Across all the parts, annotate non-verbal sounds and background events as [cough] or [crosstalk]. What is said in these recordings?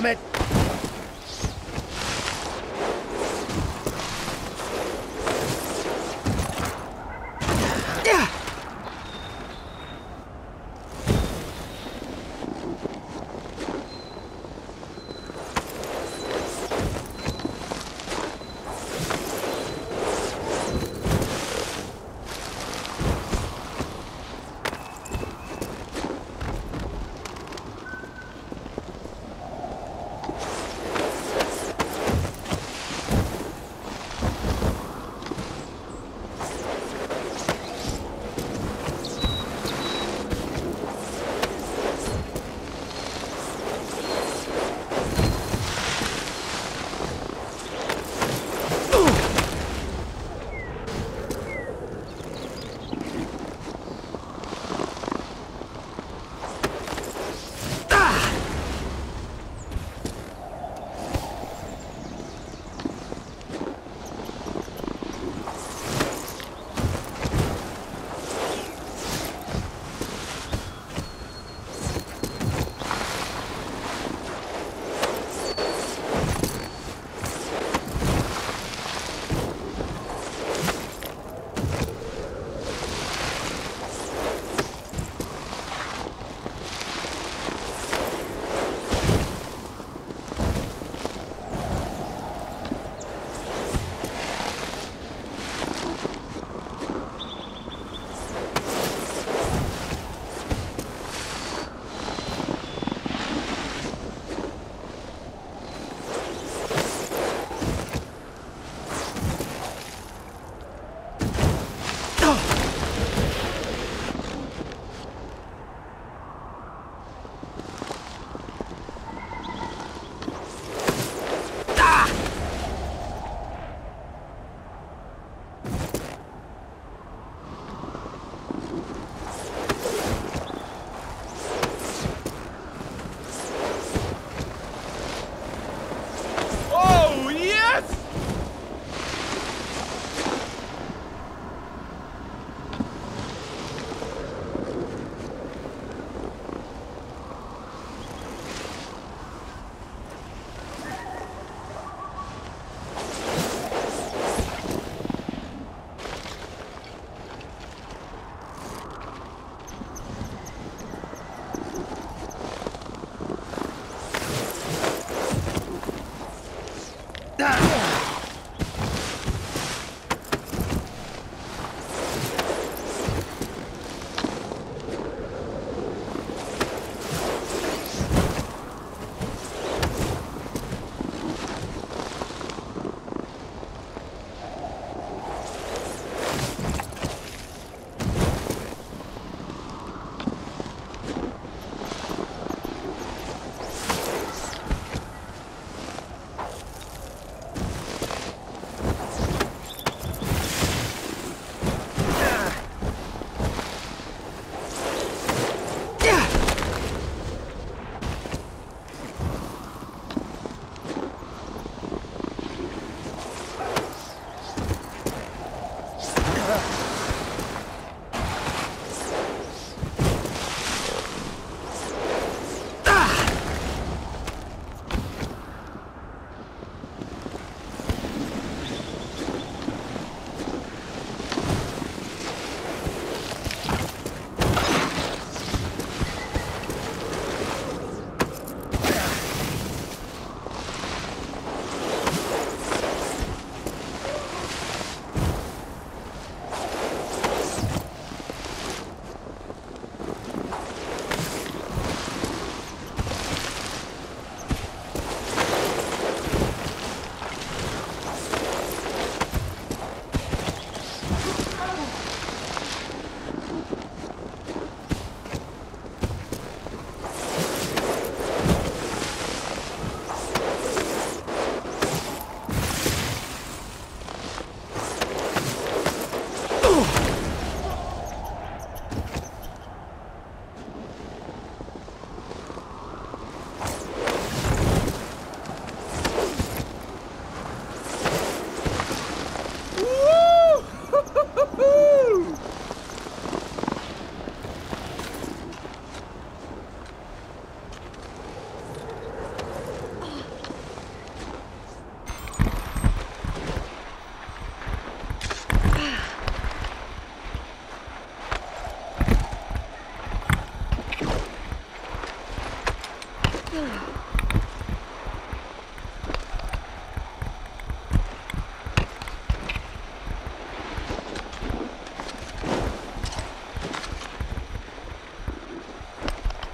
damn it!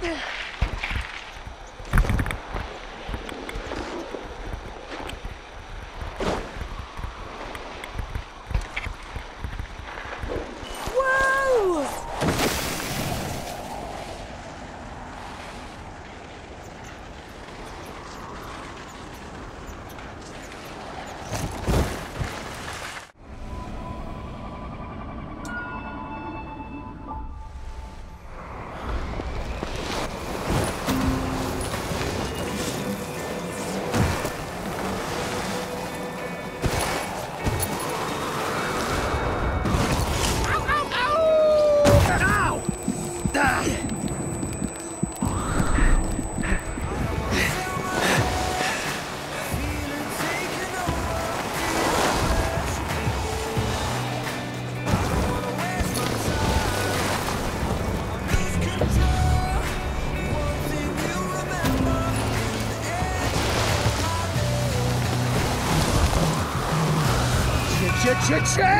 Yeah. [sighs] [sighs] Shit,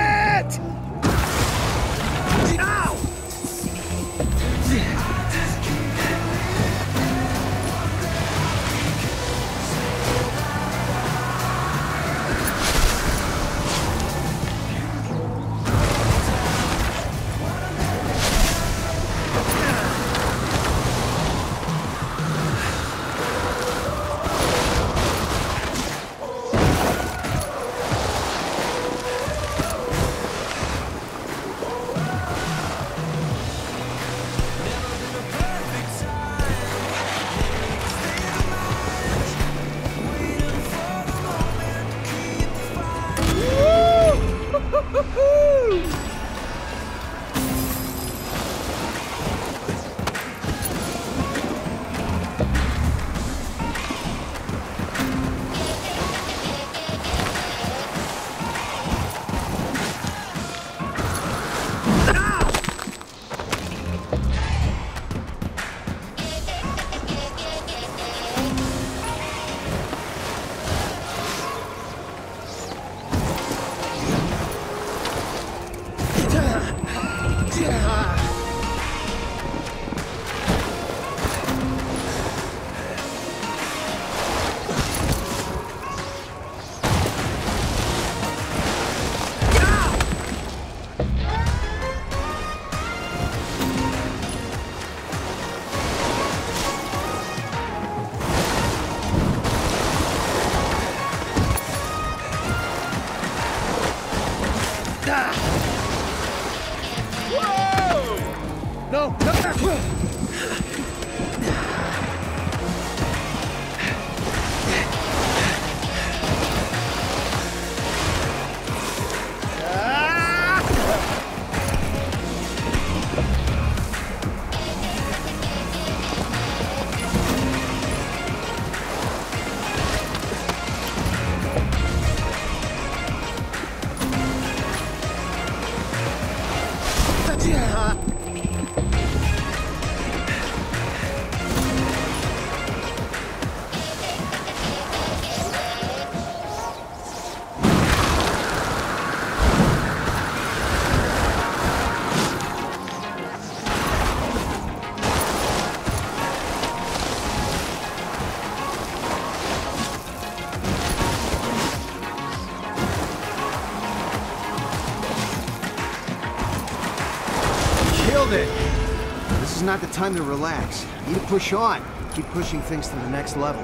No, no! Not the time to relax. You need to push on. Keep pushing things to the next level.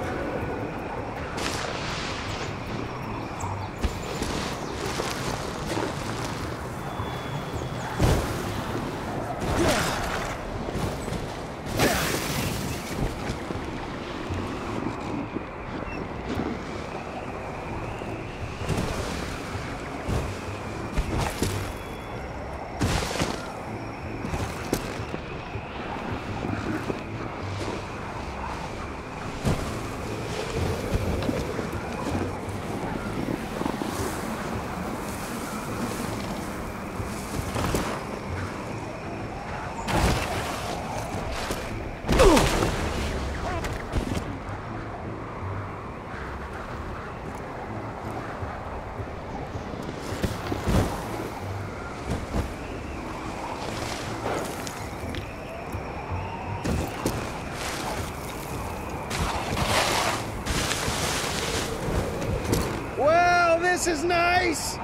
This is nice!